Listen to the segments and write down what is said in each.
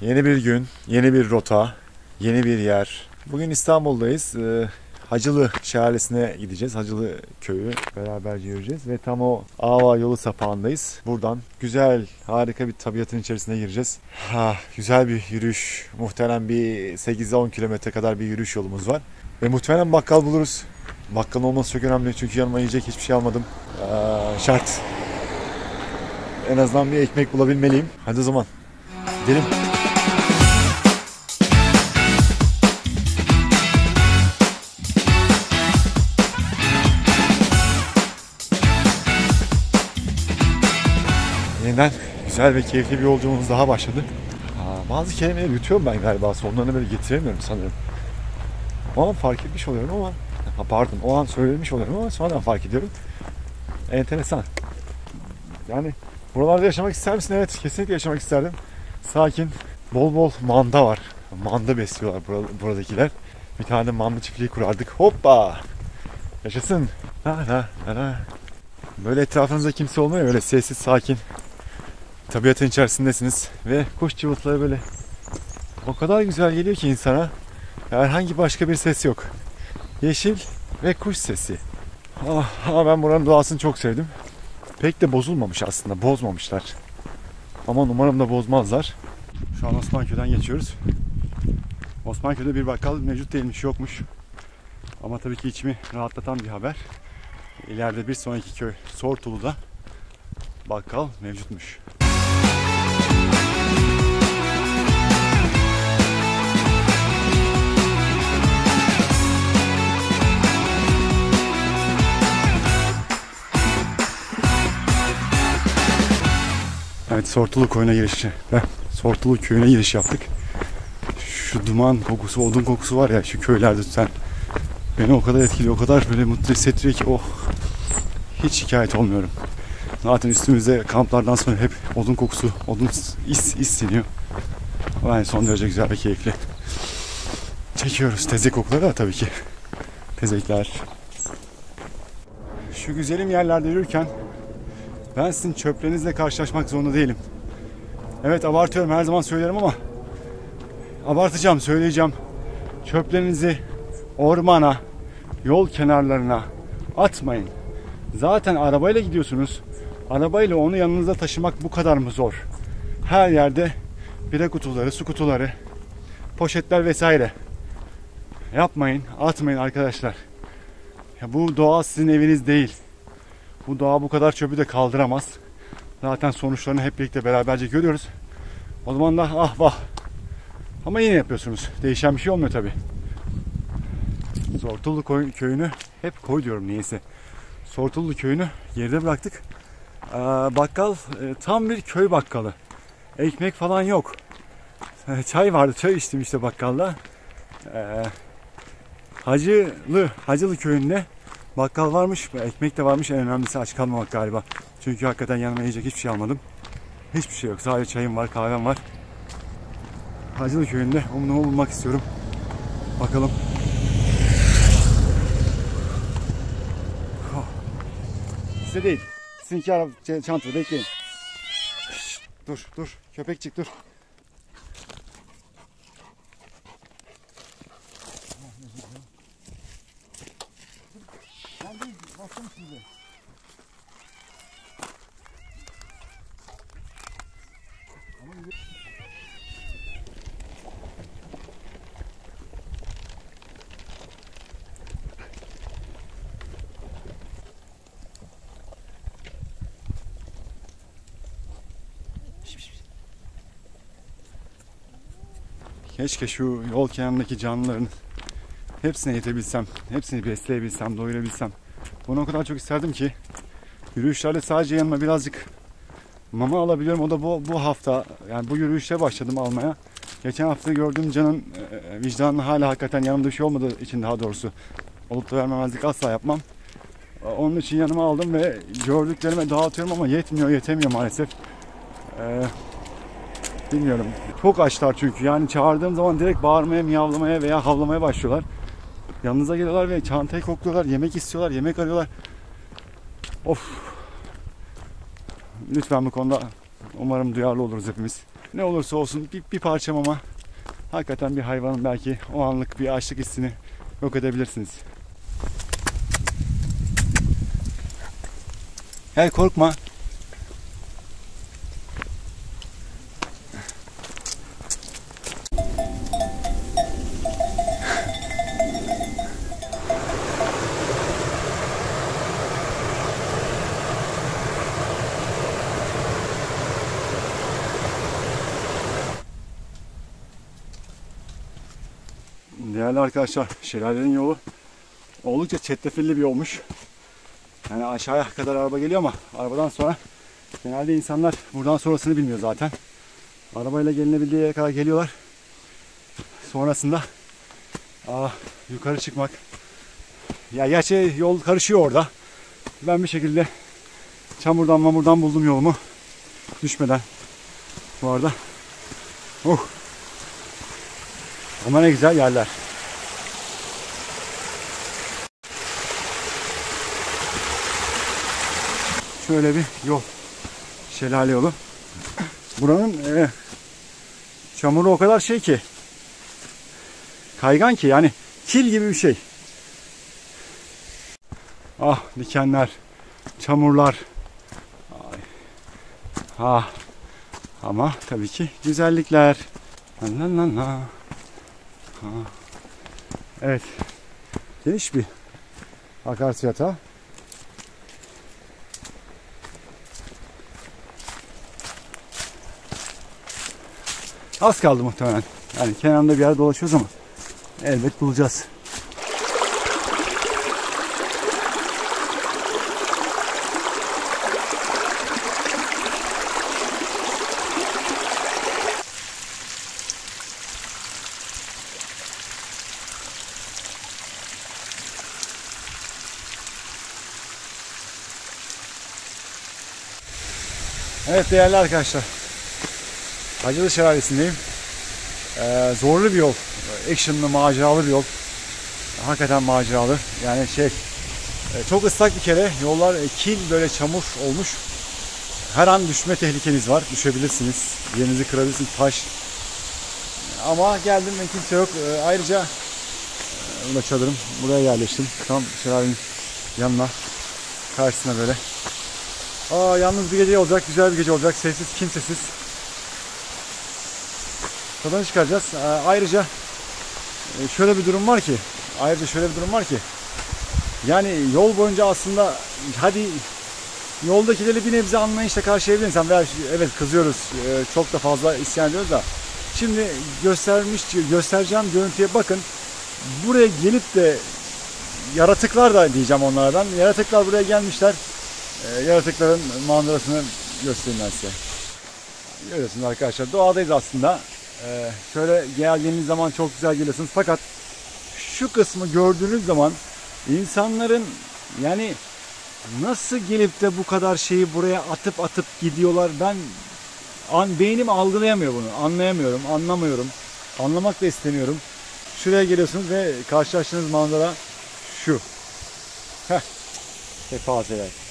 Yeni bir gün, yeni bir rota, yeni bir yer. Bugün İstanbul'dayız. Ee, Hacılı Şelalesi'ne gideceğiz. Hacılı köyü beraberce yürüyeceğiz ve tam o Ava yolu sapağındayız. Buradan güzel, harika bir tabiatın içerisine gireceğiz. Ha, güzel bir yürüyüş. Muhtemelen bir 8-10 kilometre kadar bir yürüyüş yolumuz var. Ve muhtemelen bakkal buluruz. Bakkalın olması çok önemli çünkü yanıma yiyecek hiçbir şey almadım. Ee, şart. En azından bir ekmek bulabilmeliyim. Hadi o zaman gidelim. Yeniden güzel ve keyifli bir yolculuğumuz daha başladı. Aa, bazı kelimeleri yutuyorum ben galiba. Sonlarını böyle getiremiyorum sanırım. O an fark etmiş oluyorum ama ha, pardon o an söylemiş oluyorum ama sonradan fark ediyorum. Enteresan. Yani buralarda yaşamak ister misin? Evet kesinlikle yaşamak isterdim. Sakin, bol bol manda var. Manda besliyorlar bura- buradakiler. Bir tane manda çiftliği kurardık. Hoppa! Yaşasın. La la la la. Böyle etrafınızda kimse olmuyor. Öyle sessiz, sakin. Tabiatın içerisindesiniz. Ve kuş cıvıltıları böyle o kadar güzel geliyor ki insana. Herhangi başka bir ses yok. Yeşil ve kuş sesi. Ah, ama ben buranın doğasını çok sevdim. Pek de bozulmamış aslında. Bozmamışlar. Ama umarım da bozmazlar. Şu an Osmanköy'den geçiyoruz. Osmanköy'de bir bakkal mevcut değilmiş, yokmuş. Ama tabii ki içimi rahatlatan bir haber. İleride bir sonraki köy Sortulu'da bakkal mevcutmuş. Evet Sortulu koyuna girişi. Heh, Sortulu köyüne giriş yaptık. Şu duman kokusu, odun kokusu var ya şu köylerde tüten. Beni o kadar etkiliyor, o kadar böyle mutlu hissettiriyor ki oh hiç şikayet olmuyorum. Zaten üstümüzde kamplardan sonra hep odun kokusu, odun is hissediyor. Yani son derece güzel ve keyifli. Çekiyoruz tezek kokuları da tabii ki. Tezekler. Şu güzelim yerlerde yürürken ben sizin çöplerinizle karşılaşmak zorunda değilim. Evet abartıyorum her zaman söylerim ama abartacağım söyleyeceğim. Çöplerinizi ormana, yol kenarlarına atmayın. Zaten arabayla gidiyorsunuz. Arabayla onu yanınıza taşımak bu kadar mı zor? Her yerde bira kutuları, su kutuları, poşetler vesaire. Yapmayın, atmayın arkadaşlar. Ya bu doğa sizin eviniz değil. Bu doğa bu kadar çöpü de kaldıramaz. Zaten sonuçlarını hep birlikte beraberce görüyoruz. O zaman da ah vah. Ama yine yapıyorsunuz. Değişen bir şey olmuyor tabi. Sortullu koy- köyünü hep koy diyorum niyeyse. Sortullu köyünü geride bıraktık. Ee, bakkal e, tam bir köy bakkalı. Ekmek falan yok. Ee, Çay vardı. Çay içtim işte bakkalda. Ee, Hacılı, Hacılı köyünde bakkal varmış. Ekmek de varmış. En önemlisi aç kalmamak galiba. Çünkü hakikaten yanıma yiyecek hiçbir şey almadım. Hiçbir şey yok. Sadece çayım var, kahvem var. Hacılı köyünde umudumu bulmak istiyorum. Bakalım. Oh. Size değil. Sizinki çantada bekleyin. Şşt, dur, dur. Köpekçik dur. Keşke şu yol kenarındaki canlıların hepsine yetebilsem, hepsini besleyebilsem, doyurabilsem. Bunu o kadar çok isterdim ki yürüyüşlerde sadece yanıma birazcık mama alabiliyorum. O da bu, bu hafta yani bu yürüyüşe başladım almaya. Geçen hafta gördüğüm canın e, vicdanı hala hakikaten yanımda bir şey olmadığı için daha doğrusu olup da vermemezlik asla yapmam. E, Onun için yanıma aldım ve gördüklerime dağıtıyorum ama yetmiyor, yetemiyor maalesef. Ee, bilmiyorum. Çok açlar çünkü. Yani çağırdığım zaman direkt bağırmaya, miyavlamaya veya havlamaya başlıyorlar. Yanınıza geliyorlar ve çantayı kokluyorlar, yemek istiyorlar, yemek arıyorlar. Of. Lütfen bu konuda umarım duyarlı oluruz hepimiz. Ne olursa olsun bir, bir parça mama hakikaten bir hayvanın belki o anlık bir açlık hissini yok edebilirsiniz. Gel korkma. Değerli arkadaşlar, şelalenin yolu oldukça çetrefilli bir yolmuş. Yani aşağıya kadar araba geliyor ama arabadan sonra genelde insanlar buradan sonrasını bilmiyor zaten. Arabayla gelinebildiği yere kadar geliyorlar. Sonrasında aa, yukarı çıkmak. Ya gerçi yol karışıyor orada. Ben bir şekilde çamurdan mamurdan buldum yolumu. Düşmeden. Bu arada. Oh. Ama ne güzel yerler. Şöyle bir yol. Şelale yolu. Buranın e, çamuru o kadar şey ki. Kaygan ki yani kil gibi bir şey. Ah dikenler, çamurlar. Ay. Ah. Ama tabii ki güzellikler. La la la la. Ha. Evet. Geniş bir akarsu yatağı. Az kaldı muhtemelen. Yani kenarında bir yer dolaşıyoruz ama elbet bulacağız. Evet değerli arkadaşlar. Hacılı Şelalesi'ndeyim. Ee, zorlu bir yol. Actionlı, maceralı bir yol. Hakikaten maceralı. Yani şey e, çok ıslak bir kere. Yollar e, kil böyle çamur olmuş. Her an düşme tehlikeniz var. Düşebilirsiniz. Yerinizi kırabilirsiniz. Taş. Ama geldim ve kimse yok. Ee, ayrıca e, burada çadırım. Buraya yerleştim. Tam şelalenin yanına. Karşısına böyle. Aa, yalnız bir gece olacak. Güzel bir gece olacak. Sessiz, kimsesiz tadını çıkaracağız. Ee, ayrıca e, şöyle bir durum var ki ayrıca şöyle bir durum var ki yani yol boyunca aslında hadi yoldakileri bir nebze anlayışla karşılayabilir insan veya evet kızıyoruz e, çok da fazla isyan ediyoruz da. Şimdi göstermiş göstereceğim görüntüye bakın. Buraya gelip de yaratıklar da diyeceğim onlara ben. Yaratıklar buraya gelmişler. E, yaratıkların manzarasını göstereyim ben size. Görüyorsunuz arkadaşlar doğadayız aslında ee, şöyle geldiğiniz zaman çok güzel geliyorsunuz. Fakat şu kısmı gördüğünüz zaman insanların yani nasıl gelip de bu kadar şeyi buraya atıp atıp gidiyorlar ben an, beynim algılayamıyor bunu. Anlayamıyorum, anlamıyorum. Anlamak da istemiyorum. Şuraya geliyorsunuz ve karşılaştığınız manzara şu. Heh. Kefazeler.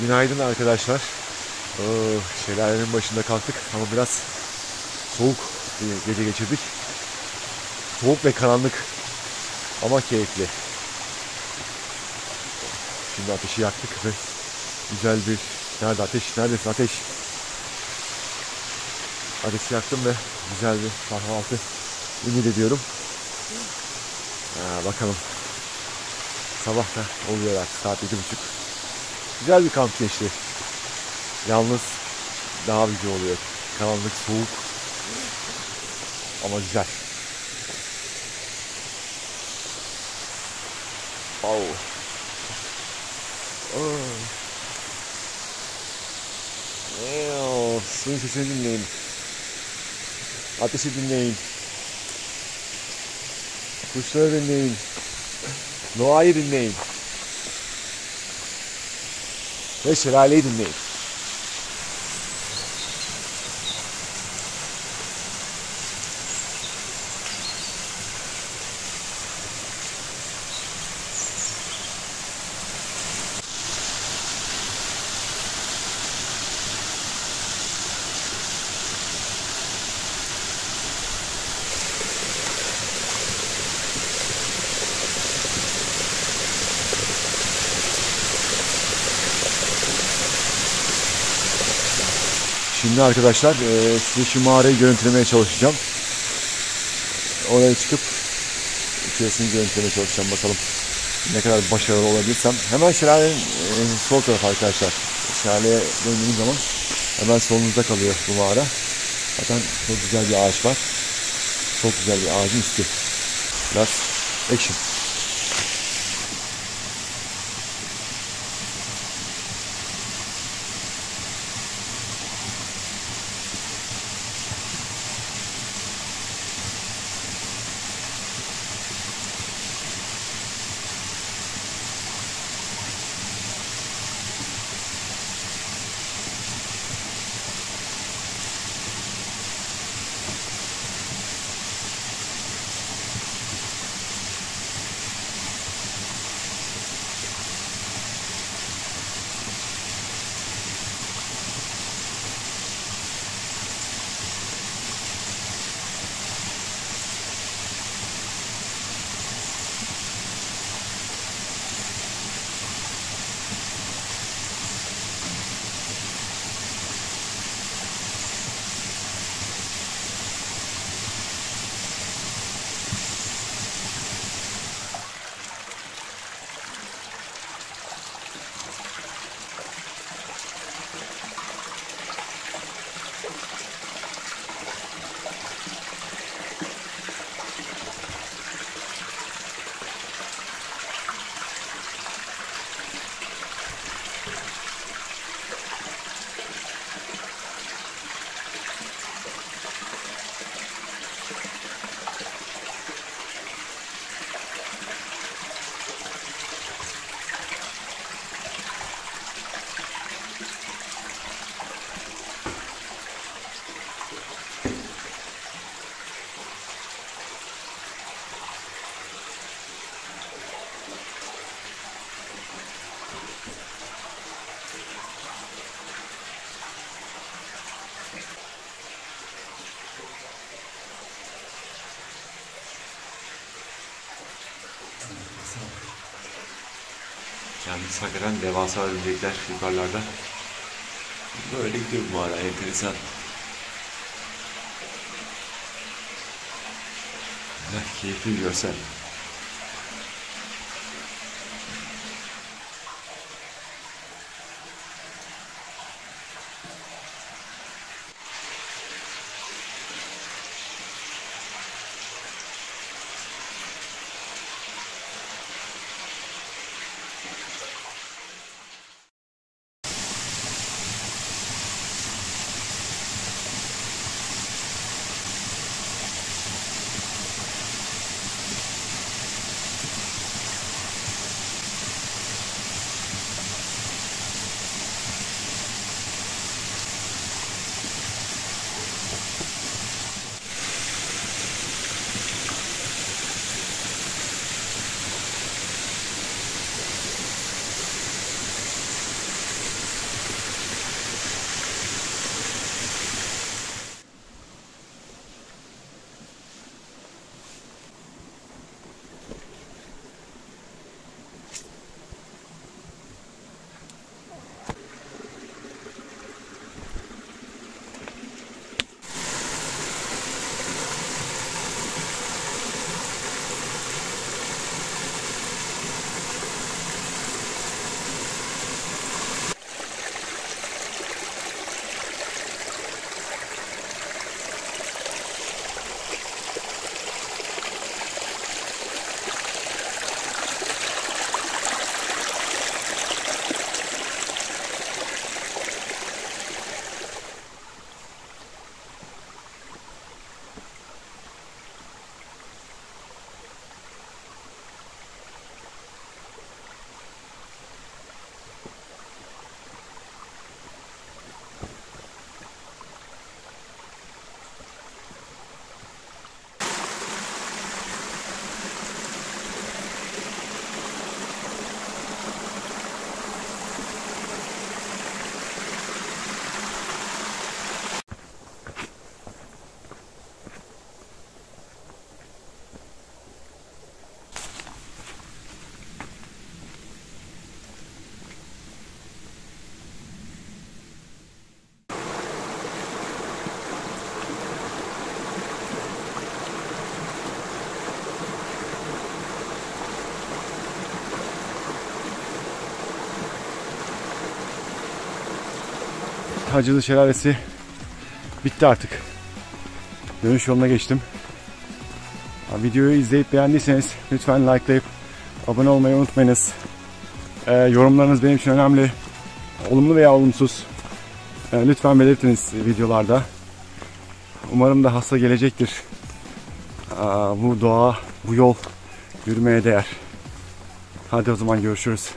Günaydın arkadaşlar. Oh, şelalenin başında kalktık ama biraz soğuk bir gece geçirdik. Soğuk ve karanlık ama keyifli. Şimdi ateşi yaktık ve güzel bir... Nerede ateş? Neredesin ateş? Ateşi yaktım ve güzel bir kahvaltı ümit ediyorum. Ha, bakalım. Sabah da oluyor artık saat yedi buçuk. Güzel bir kamp geçti. Yalnız daha güzel oluyor. Karanlık, soğuk ama güzel. Oh. Oh. Suyun sesini dinleyin. Ateşi dinleyin. Kuşları dinleyin. Doğayı dinleyin. Ve şelaleyi dinleyin. Şimdi arkadaşlar eee, size şu mağarayı görüntülemeye çalışacağım. Oraya çıkıp içerisini görüntülemeye çalışacağım bakalım ne kadar başarılı olabilirsem. Hemen şelalenin eee, sol tarafı arkadaşlar. Şelaleye döndüğünüz zaman hemen solunuzda kalıyor bu mağara. Zaten çok güzel bir ağaç var. Çok güzel bir ağacın üstü. Biraz action. Yalnız hakikaten devasa örümcekler yukarılarda. Böyle gidiyor bu mağara enteresan. Keyifli bir görsel. Hacılı Şelalesi bitti artık. Dönüş yoluna geçtim. Videoyu izleyip beğendiyseniz lütfen likelayıp abone olmayı unutmayınız. Ee, yorumlarınız benim için önemli. Olumlu veya olumsuz. Ee, lütfen belirtiniz videolarda. Umarım da hasta gelecektir. Aa, bu doğa, bu yol yürümeye değer. Hadi o zaman görüşürüz.